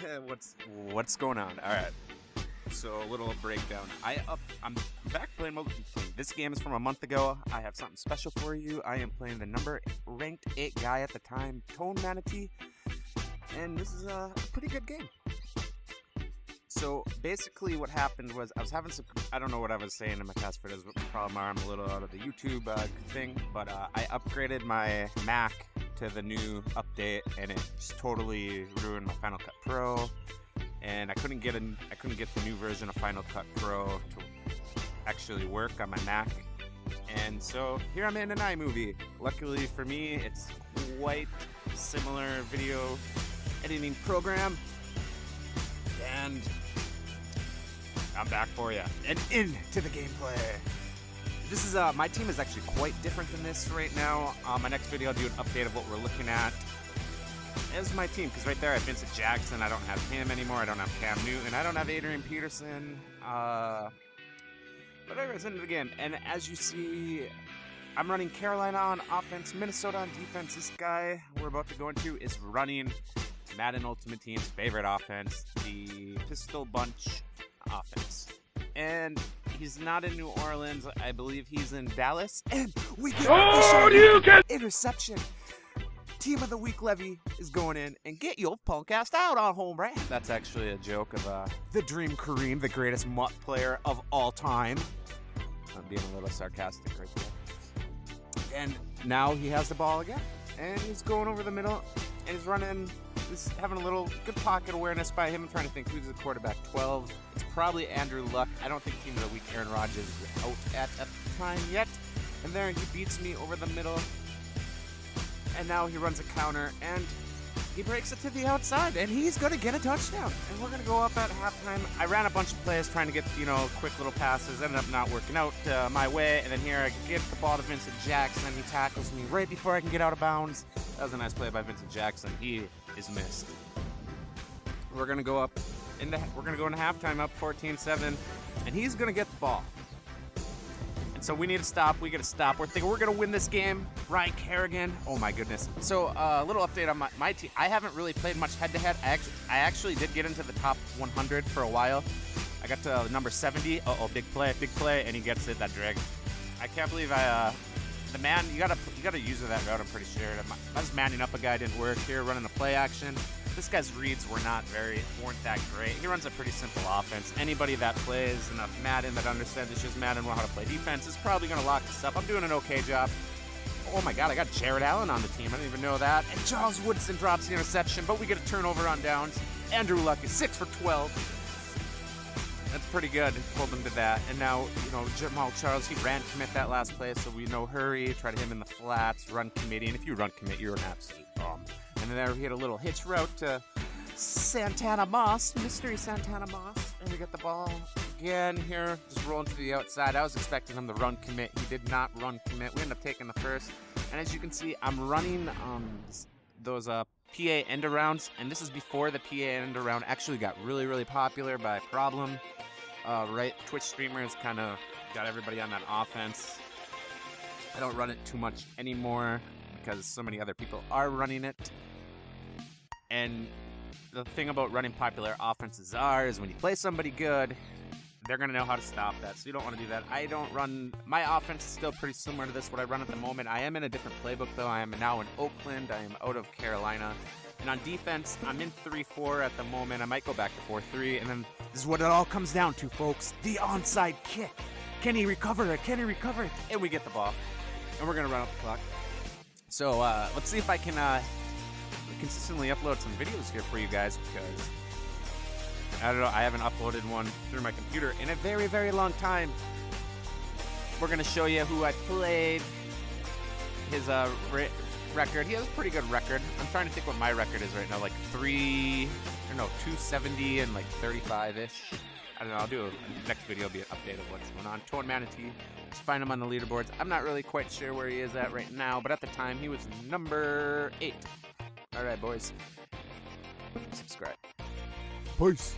what's what's going on? All right. So a little breakdown. I up. I'm back playing King. This game is from a month ago. I have something special for you. I am playing the number ranked eight guy at the time, Tone Manatee, and this is a pretty good game. So basically, what happened was I was having some. I don't know what I was saying in my past videos, but the problem are I'm a little out of the YouTube uh, thing. But uh, I upgraded my Mac to the new update, and it just totally ruined my Final Cut Pro. And I couldn't get an I couldn't get the new version of Final Cut Pro to actually work on my Mac. And so here I'm in an iMovie. Luckily for me, it's quite similar video editing program. And I'm back for you. And into the gameplay. This is uh, my team is actually quite different than this right now. Uh, my next video, I'll do an update of what we're looking at. As my team, because right there I have Vincent Jackson. I don't have him anymore. I don't have Cam Newton. I don't have Adrian Peterson. Uh, but anyways, into the game. And as you see, I'm running Carolina on offense, Minnesota on defense. This guy we're about to go into is running Madden Ultimate Team's favorite offense, the Pistol Bunch offense. And he's not in New Orleans. I believe he's in Dallas. And we get oh, you can- interception. Team of the week Levy is going in and get your podcast out on home right. That's actually a joke of uh, the Dream Kareem, the greatest MUT player of all time. I'm being a little sarcastic right there. And now he has the ball again. And he's going over the middle and he's running this having a little good pocket awareness by him. I'm trying to think who's the quarterback. 12. It's probably Andrew Luck. I don't think team of the week Aaron Rodgers is out at a time yet. And there he beats me over the middle. And now he runs a counter and he breaks it to the outside and he's going to get a touchdown. And we're going to go up at halftime. I ran a bunch of plays trying to get, you know, quick little passes. Ended up not working out uh, my way. And then here I get the ball to Vincent Jackson. He tackles me right before I can get out of bounds. That was a nice play by Vincent Jackson. He is missed. We're to go up in the we're to go into halftime up 14-7 and he's to get the ball. And so we need to stop. We got to stop. We're thinking we're to win this game. Ryan Kerrigan. Oh my goodness. So a uh, little update on my, my team. I haven't really played much head to head. I actually, I actually did get into the top 100 for a while. I got to number 70. Uh oh, big play, big play, and he gets it. That drag. I can't believe I. Uh, the man, you gotta you gotta use that route. I'm pretty sure. I was manning up a guy didn't work here, running a play action. This guy's reads were not very, weren't that great. He runs a pretty simple offense. Anybody that plays enough Madden that understands it's just Madden know how to play defense is probably to lock this up. I'm doing an okay job. Oh my god, I got Jared Allen on the team. I didn't even know that. And Charles Woodson drops the interception, but we get a turnover on downs. Andrew Luck is 6 for 12. That's pretty good. Pulled him to that. And now, you know, Jamaal Charles, he ran commit that last play, so we know hurry, try to hit him in the flats, run committee. And if you run commit, you're an absolute bomb. And then there we had a little hitch route to Santana Moss, Mystery Santana Moss. And we get the ball again here, just rolling to the outside. I was expecting him to run commit. He did not run commit. We end up taking the first. And as you can see, I'm running um, those uh, PA end arounds, and this is before the PA end around actually got really, really popular by Problem. Uh, right, Twitch streamers kind of got everybody on that offense. I don't run it too much anymore because so many other people are running it. And the thing about running popular offenses are is when you play somebody good, they're going to know how to stop that. So you don't want to do that. I don't run. My offense is still pretty similar to this, what I run at the moment. I am in a different playbook, though. I am now in Oakland. I am out of Carolina. And on defense, I'm in 3 4 at the moment. I might go back to 4 3. And then this is what it all comes down to, folks the onside kick. Can he recover it? Can he recover it? And we get the ball. And we're going to run up the clock. So uh, let's see if I can uh, consistently upload some videos here for you guys because I don't know, I haven't uploaded one through my computer in a very, very long time. We're gonna show you who I played, his uh, re- record. He has a pretty good record. I'm trying to think what my record is right now, like three, or no, 270 and like 35 ish. I don't know. I'll do a next video. Be an update of what's going on. Tone Manatee. Just find him on the leaderboards. I'm not really quite sure where he is at right now, but at the time he was number eight. All right, boys. Subscribe. Peace.